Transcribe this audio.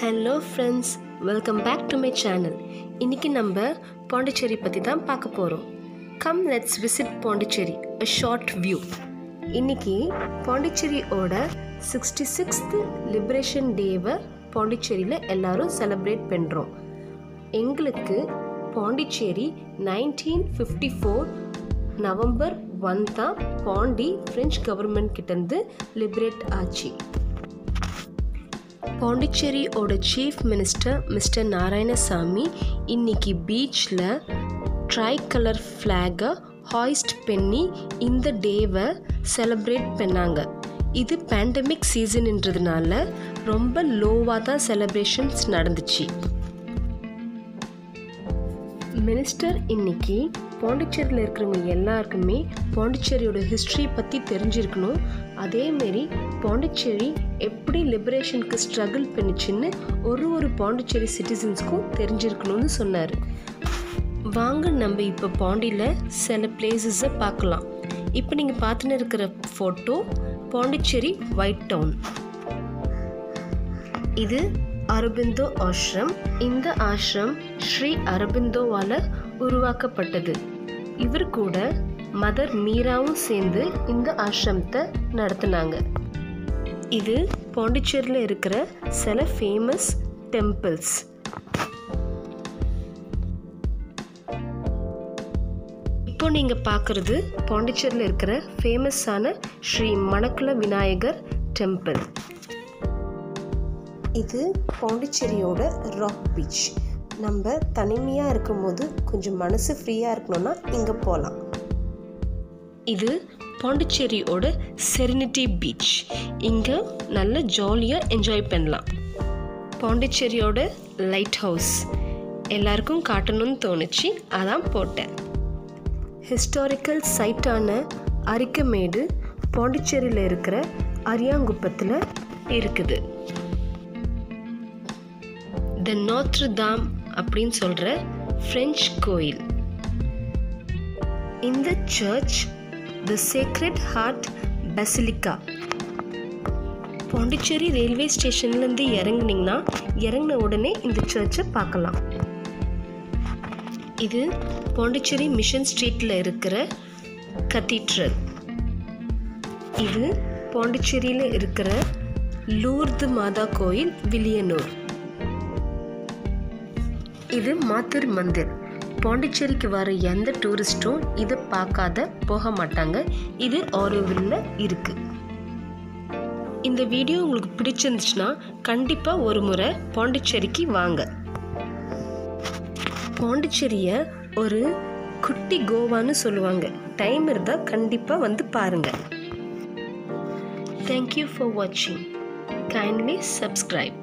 Hello friends welcome back to my channel இன்றைக்கி நம்ம பாண்டிச்சேரி பற்றி தான் பார்க்க போகிறோம் come let's visit Pondicherry. A short view இன்றைக்கி பாண்டிச்சேரியோட சிக்ஸ்டி சிக்ஸ்த்து லிபரேஷன் டேவை பாண்டிச்சேரியில் எல்லாரும் செலிப்ரேட் பண்ணுறோம் எங்களுக்கு Pondicherry nineteen fifty four November one தான் பாண்டி ஃப்ரெஞ்ச் கவர்மெண்ட் கிட்டேருந்து லிபரேட் ஆச்சு. பாண்டிச்சேரியோட சீஃப் மினிஸ்டர் மிஸ்டர் நாராயணசாமி இன்னைக்கு பீச்சில் ட்ரை கலர் ஃப்ளாகை ஹாய்ஸ்ட் பண்ணி இந்த டேவை செலப்ரேட் பண்ணாங்க. இது பேண்டமிக் சீசன்ன்றதுனால ரொம்ப லோவாக தான் செலப்ரேஷன்ஸ் நடந்துச்சு. மினிஸ்டர் இன்னைக்கு பாண்டிச்சேரியில் இருக்கிறவங்க எல்லாருக்குமே பாண்டிச்சேரியோட ஹிஸ்ட்ரி பற்றி தெரிஞ்சிருக்கணும். அதேமாரி பாண்டிச்சேரி எப்படி லிபரேஷனுக்கு ஸ்ட்ரகிள் பண்ணிச்சுன்னு ஒரு ஒரு பாண்டிச்சேரி சிட்டிசன்ஸ்க்கும் தெரிஞ்சிருக்கணும்னு சொன்னார். வாங்க நம்ம இப்போ பாண்டியில் சில பிளேசஸை பார்க்கலாம். இப்போ நீங்கள் பார்த்துன்னு இருக்கிற ஃபோட்டோ பாண்டிச்சேரி ஒயிட் டவுன் இது அரபிந்தோ ஆஷ்ரம் இந்த ஆஷ்ரம் ஸ்ரீ அரபிந்தோவால் உருவாக்கப்பட்டது. இவர் கூட மதர் மீராவும் சேர்ந்து இந்த ஆசிரமத்தை நடத்தினாங்க. இது பாண்டிச்சேரியில் இருக்கிற சில ஃபேமஸ் டெம்பிள்ஸ் இப்போ நீங்கள் பார்க்குறது பாண்டிச்சேரியில் இருக்கிற ஃபேமஸான ஸ்ரீ மணக்குள விநாயகர் டெம்பிள் இது பாண்டிச்சேரியோட ராக் பீச் நம்ம தனிமையாக இருக்கும்போது கொஞ்சம் மனசு ஃப்ரீயாக இருக்கணும்னா இங்கே போகலாம் இது பாண்டிச்சேரியோட செரினிட்டி பீச் இங்கே நல்ல ஜாலியாக என்ஜாய் பண்ணலாம். பாண்டிச்சேரியோட லைட் ஹவுஸ் எல்லாருக்கும் காட்டணும்னு தோணுச்சு அதான் போட்டேன். ஹிஸ்டாரிக்கல் சைட்டான அரிக்கமேடு பாண்டிச்சேரியில் இருக்கிற அரியாங்குப்பத்தில் இருக்குது. த நாத்ரு தாம் அப்படின்னு சொல்கிற ஃப்ரெஞ்ச் கோயில். இந்த church the sacred heart basilica Pondicherry railway ஸ்டேஷன்லேருந்து இறங்குனீங்கன்னா இறங்கின உடனே இந்த சர்ச்சை பார்க்கலாம். இது பாண்டிச்சேரி மிஷன் ஸ்ட்ரீட்டில் இருக்கிற கத்தீட்ரல் இது பாண்டிச்சேரியில் இருக்கிற லூர்து மாதா கோயில் வில்லியனூர். இது மாத்தூர் மந்திர். பாண்டிச்சேரிக்கு வர எந்த டூரிஸ்ட்டும் இதை பார்க்காத போக மாட்டாங்க. இது ஆரோவில் இருக்குது இந்த வீடியோ உங்களுக்கு பிடிச்சிருந்துச்சுன்னா கண்டிப்பாக ஒரு முறை பாண்டிச்சேரிக்கு வாங்க. பாண்டிச்சேரியை ஒரு குட்டி கோவான்னு சொல்லுவாங்க. டைம் இருந்தால் கண்டிப்பாக வந்து பாருங்கள் தேங்க்யூ ஃபார் வாட்சிங் கைண்ட்லி சப்ஸ்கிரைப்